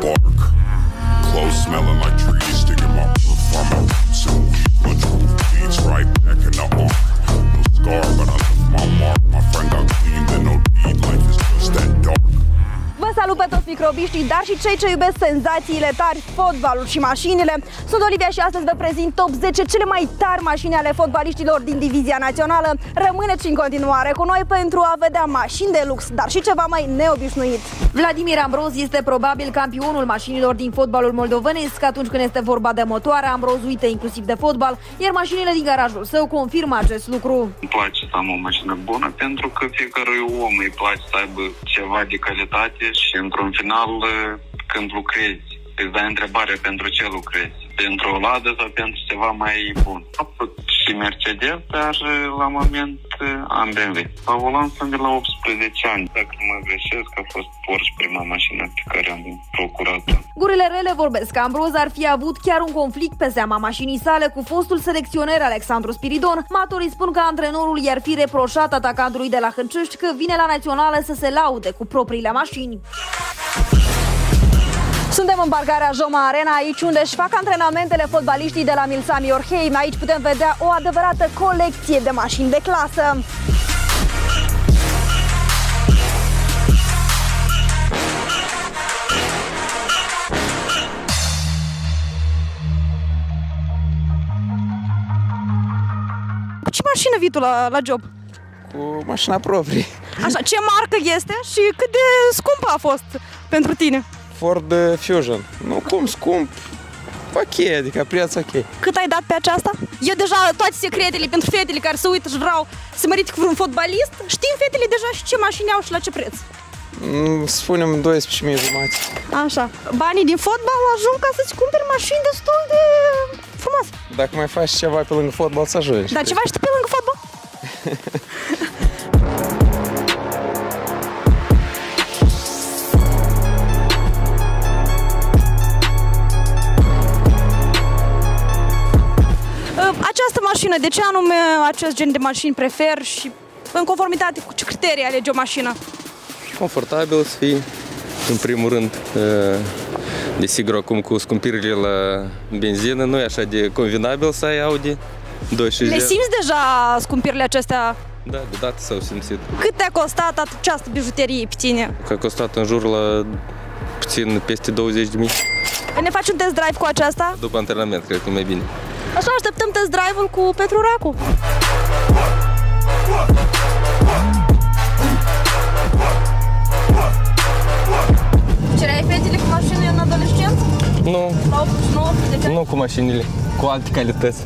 bark. Clothes smelling like trees, salut pe toți microbiștii, dar și cei ce iubesc senzațiile tari, fotbalul și mașinile. Sunt Olivia și astăzi vă prezint top 10 cele mai tari mașini ale fotbaliștilor din divizia națională. Rămâneți în continuare cu noi pentru a vedea mașini de lux, dar și ceva mai neobișnuit. Vladimir Ambroz este probabil campionul mașinilor din fotbalul moldovenesc. Atunci când este vorba de motoare, Ambroz uită inclusiv de fotbal, iar mașinile din garajul său confirmă acest lucru. Îmi place să am o mașină bună pentru că fiecare om îi place să aibă ceva de calitate și într-un final când lucrezi îți dai întrebare pentru ce lucrezi. Pentru o ladă sau pentru ceva mai bun. Am făcut și Mercedes, dar la moment am BMW. La volan sunt de la 18 ani. Dacă nu mă greșesc, a fost Porsche prima mașină pe care am procurat-o. Gurile rele vorbesc că Ambroz ar fi avut chiar un conflict pe seama mașinii sale cu fostul selecționer Alexandru Spiridon. Matorii spun că antrenorul i-ar fi reproșat atacantului de la Hâncești că vine la națională să se laude cu propriile mașini. Suntem în parcarea Joma Arena, aici unde își fac antrenamentele fotbaliștii de la Milsami Orheim. Aici putem vedea o adevărată colecție de mașini de clasă. Cu ce mașină vii tu la, la job? Cu mașina proprie. Așa, ce marcă este și cât de scumpă a fost pentru tine? Ford Fusion. Nu cum scump. Ok, adică preț ok. Cât ai dat pe aceasta? Eu deja toate secretele pentru fetele care se uită și vreau să mărit cu vreun fotbalist, știm fetele deja și ce mașini au și la ce preț. Mm, Spunem 12.000 jumate. Așa. Banii din fotbal ajung ca să-ți cumperi mașini destul de frumoase. Dacă mai faci ceva pe lângă fotbal, să ajungi. Dar ce faci mașină, de ce anume acest gen de mașini prefer și în conformitate cu ce criterii alegi o mașină? Confortabil să fii, în primul rând. Desigur, acum cu scumpirile la benzină, nu e așa de convenabil să ai Audi 2 Le simți deja scumpirile acestea? Da, deodată s-au simțit. Cât te-a costat această bijuterie pe tine? Că a costat în jur la puțin peste 20 de mii. Ne faci un test drive cu aceasta? După antrenament, cred că e mai bine. Așa așteptăm test drive-ul cu Petru Racu. Cereai fetele cu mașini în adolescență? Nu, La 18 ani? nu cu mașinile, cu alte calități.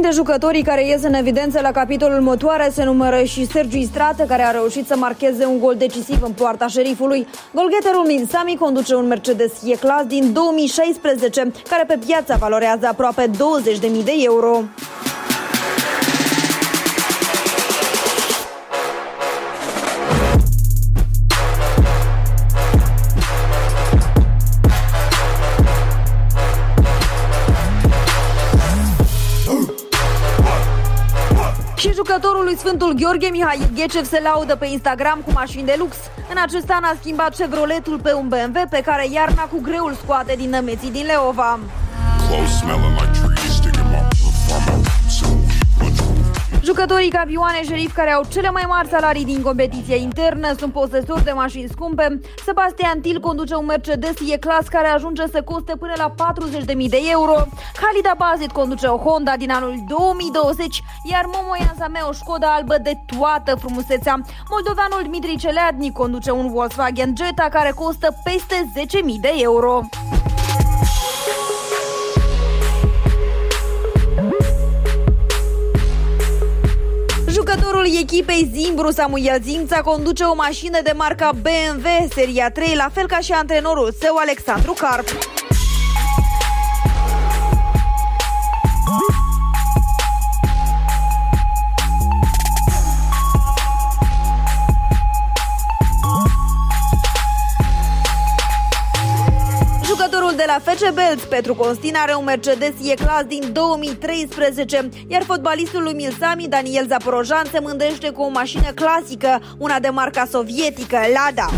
Printre jucătorii care ies în evidență la capitolul motoare se numără și Sergiu Istrată, care a reușit să marcheze un gol decisiv în poarta șerifului. Golgheterul Minsami conduce un Mercedes E-Class din 2016, care pe piața valorează aproape 20.000 de euro. Și jucătorul lui Sfântul Gheorghe, Mihail Ghecev, se laudă pe Instagram cu mașini de lux. În acest an a schimbat Chevroletul pe un BMW pe care iarna cu greul scoate din nămeții din Leova. Clothes smelling like Jucătorii campioane șerif care au cele mai mari salarii din competiția internă sunt posesori de mașini scumpe. Sebastian Til conduce un Mercedes E-Class care ajunge să coste până la 40.000 de euro. Khalid Abazit conduce o Honda din anul 2020, iar Momo Iansame o Școda albă de toată frumusețea. Moldoveanul Dmitri Celeadnic conduce un Volkswagen Jetta care costă peste 10.000 de euro. Echipei Zimbru Samuel Zința conduce o mașină de marca BMW Seria 3, la fel ca și antrenorul său Alexandru Carp. La FC Belz, Petru Constin are un Mercedes E-Class din 2013, iar fotbalistul lui Milsami, Daniel Zaporojan, se mândrește cu o mașină clasică, una de marca sovietică, Lada.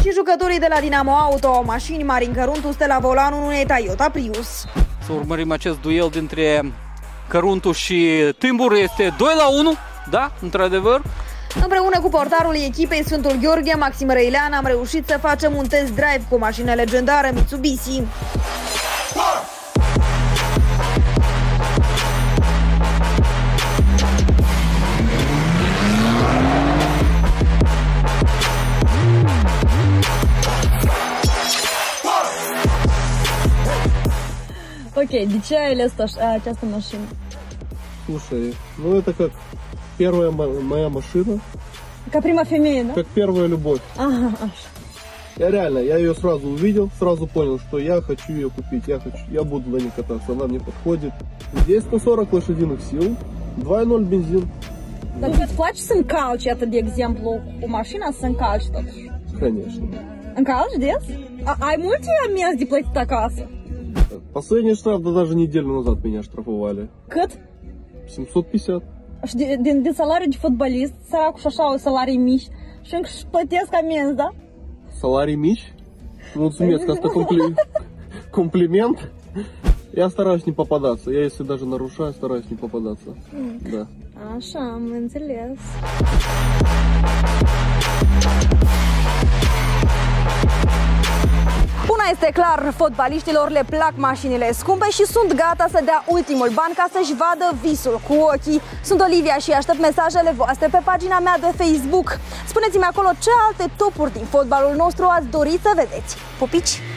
Și jucătorii de la Dinamo Auto, mașini Marin Căruntu stă la volanul unei Toyota Prius. Să urmărim acest duel dintre Căruntu și Timbur. Este 2 la 1, da, într-adevăr. Împreună cu portarul echipei Sfântul Gheorghe, Maxim Răilean, am reușit să facem un test drive cu o mașină legendară Mitsubishi. Ok, de ce ai ales această mașină? Слушай, ну это как первая мо- моя машина, Ca prima femeie, da? как первая любовь. Așa. Я реально, я ее сразу увидел, сразу понял, что я хочу ее купить, я хочу, я буду на ней кататься, она мне подходит. Здесь 140 лошадиных сил, 2.0 бензин, Dar îți place să încalci, atât de exemplu, cu mașina să încalci totuși? конечно. Încalci des? A, ai multe amenzi de plătit acasă? Последний штраф, да даже неделю назад меня штрафовали. Cât? 750. Din, din salariu de fotbalist, săracul și așa au salarii mici și încă își plătesc amenzi, da? Саларий Мич. Mulțumesc, asta compli... комплимент. Я стараюсь не попадаться. Я если даже нарушаю, стараюсь не попадаться. Да. Așa, am înțeles. Una este clar, fotbaliștilor le plac mașinile scumpe și sunt gata să dea ultimul ban ca să-și vadă visul cu ochii. Sunt Olivia și aștept mesajele voastre pe pagina mea de Facebook. Spuneți-mi acolo ce alte topuri din fotbalul nostru ați dori să vedeți. Pupici!